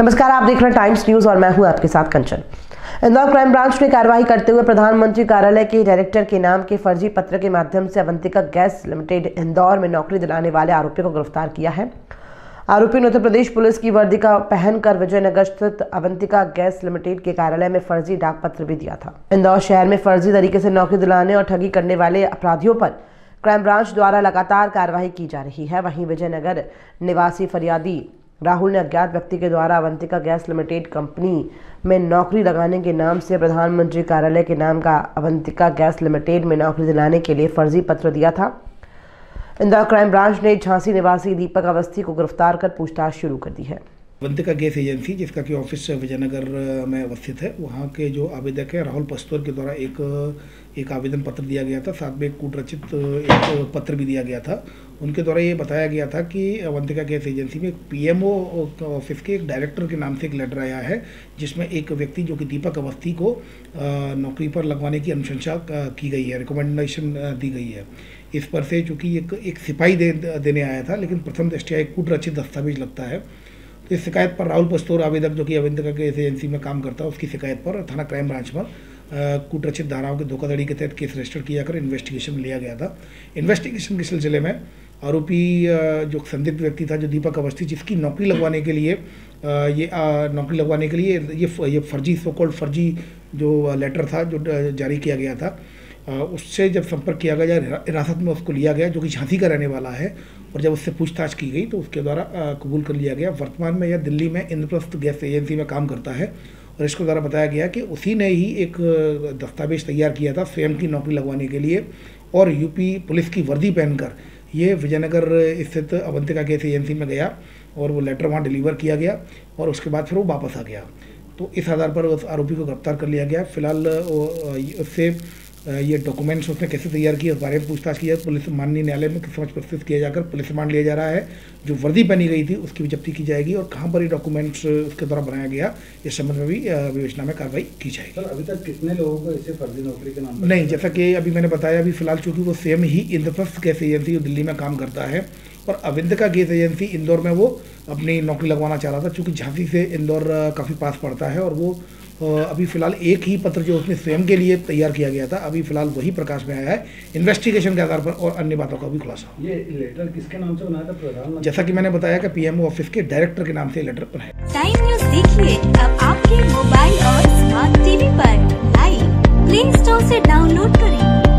नमस्कार, आप देख रहे हैं टाइम्स न्यूज़ और मैं हूँ आपके साथ कंचन। इंदौर क्राइम ब्रांच ने कार्रवाई करते हुए प्रधानमंत्री कार्यालय के डायरेक्टर के नाम के फर्जी पत्र के माध्यम से अवंतिका गैस लिमिटेड इंदौर में नौकरी दिलाने वाले आरोपी को गिरफ़्तार किया है। आरोपी ने उत्तर प्रदेश पुलिस की वर्दी का पहनकर विजयनगर स्थित अवंतिका गैस लिमिटेड के कार्यालय में फर्जी डाक पत्र भी दिया था। इंदौर शहर में फर्जी तरीके से नौकरी दिलाने और ठगी करने वाले अपराधियों पर क्राइम ब्रांच द्वारा लगातार कार्रवाई की जा रही है। वहीं विजयनगर निवासी फरियादी राहुल ने अज्ञात व्यक्ति के द्वारा अवंतिका गैस लिमिटेड कंपनी में नौकरी लगाने के नाम से प्रधानमंत्री कार्यालय के नाम का अवंतिका गैस लिमिटेड में नौकरी दिलाने के लिए फर्जी पत्र दिया था। इंदौर क्राइम ब्रांच ने झांसी निवासी दीपक अवस्थी को गिरफ़्तार कर पूछताछ शुरू कर दी है। अवंतिका गैस एजेंसी जिसका कि ऑफ़िस विजयनगर में अवस्थित है वहाँ के जो आवेदक है राहुल पस्तौर के द्वारा एक एक आवेदन पत्र दिया गया था साथ में एक कूटरचित एक पत्र भी दिया गया था। उनके द्वारा ये बताया गया था कि अवंतिका गैस एजेंसी में पीएमओ ऑफ़िस के एक डायरेक्टर के नाम से एक लेटर आया है जिसमें एक व्यक्ति जो कि दीपक अवस्थी को नौकरी पर लगवाने की अनुशंसा की गई है रिकमेंडेशन दी गई है। इस पर से चूँकि एक एक सिपाही दे, देने आया था लेकिन प्रथम दृष्टिया एक कूटरचित दस्तावेज़ लगता है। इस शिकायत पर राहुल पस्तौर, आवेदक जो कि अविंदका के एजेंसी में काम करता है, उसकी शिकायत पर थाना क्राइम ब्रांच पर कूटरचित धाराओं के धोखाधड़ी के तहत केस रजिस्टर किया कर इन्वेस्टिगेशन लिया गया था। इन्वेस्टिगेशन के सिलसिले में आरोपी जो संदिग्ध व्यक्ति था, जो दीपक अवस्थी, जिसकी नौकरी लगवाने के लिए ये नौकरी लगवाने के लिए ये ये फर्जी सो कॉल्ड फर्जी जो लेटर था, जो जारी किया गया था उससे जब संपर्क किया गया हिरासत में उसको लिया गया, जो कि झांसी का रहने वाला है, और जब उससे पूछताछ की गई तो उसके द्वारा कबूल कर लिया गया। वर्तमान में यह दिल्ली में इंद्रप्रस्थ गैस एजेंसी में काम करता है, और इसको द्वारा बताया गया कि उसी ने ही एक दस्तावेज़ तैयार किया था, स्वयं की नौकरी लगवाने के लिए, और यूपी पुलिस की वर्दी पहनकर। ये विजयनगर स्थित अवंतिका गैस एजेंसी में गया, और वो लेटर वहाँ डिलीवर किया गया, और उसके बाद फिर वो वापस आ गया। तो इस आधार पर उस आरोपी को गिरफ़्तार कर लिया गया। फ़िलहाल उससे ये डॉक्यूमेंट्स उसने कैसे तैयार किए उस बारे में पूछताछ की जाए पुलिस माननीय न्यायालय में समझ प्रस्तुत किया जाकर पुलिस रिमांड लिया जा रहा है। जो वर्दी पहनी गई थी उसकी भी जब्ती की जाएगी और कहाँ पर ये डॉक्यूमेंट्स उसके द्वारा बनाया गया इस संबंध में भी विवेचना में कार्रवाई की जाएगी। सर अभी तक कितने लोगों को इसे फर्जी नौकरी के नाम नहीं जैसा कि अभी मैंने बताया अभी फ़िलहाल चूँकि वो सेम ही इंद्रप्रस्थ गैस एजेंसी दिल्ली में काम करता है। और अविंद का गैस एजेंसी इंदौर में वो अपनी नौकरी लगवाना चाह रहा था चूँकि झांसी से इंदौर काफ़ी पास पड़ता है और वो अभी फ़िलहाल एक ही पत्र जो उसने स्वयं के लिए तैयार किया गया था अभी फ़िलहाल वही प्रकाश में आया है इन्वेस्टिगेशन के आधार पर और अन्य बातों का भी खुलासा। ये लेटर किसके नाम से बनाया था? प्रधानमंत्री जैसा कि मैंने बताया कि पीएमओ ऑफ़िस के डायरेक्टर के नाम से लेटर बनाया। टाइम न्यूज़ देखिए अब आपके मोबाइल और स्मार्ट टीवी पर। लाइव प्ले स्टोर ऐसी डाउनलोड करें।